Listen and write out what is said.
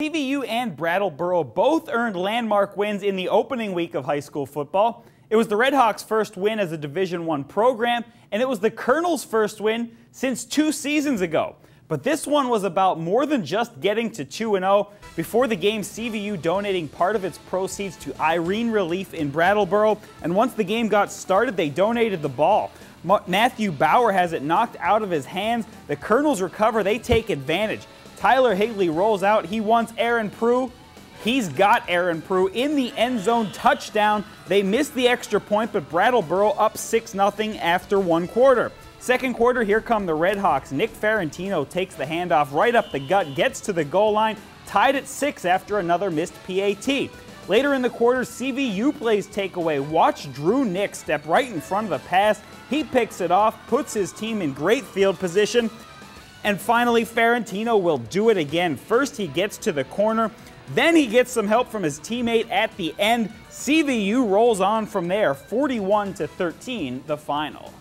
CVU and Brattleboro both earned landmark wins in the opening week of high school football. It was the Redhawks' first win as a Division One program, and it was the Colonels' first win since two seasons ago. But this one was about more than just getting to 2 0. Before the game, CVU donating part of its proceeds to Irene Relief in Brattleboro, and once the game got started, they donated the ball. Matthew Bauer has it knocked out of his hands. The Colonels recover, they take advantage. Tyler Higley rolls out. He wants Aaron Prue. He's got Aaron Prue in the end zone touchdown. They missed the extra point, but Brattleboro up 6 0 after one quarter. Second quarter, here come the Redhawks. Nick Ferrantino takes the handoff right up the gut, gets to the goal line, tied at 6 after another missed PAT. Later in the quarter, CVU plays takeaway. Watch Drew Nick step right in front of the pass. He picks it off, puts his team in great field position, and finally, Ferrantino will do it again. First, he gets to the corner. Then he gets some help from his teammate at the end. CVU rolls on from there, 41 to 13, the final.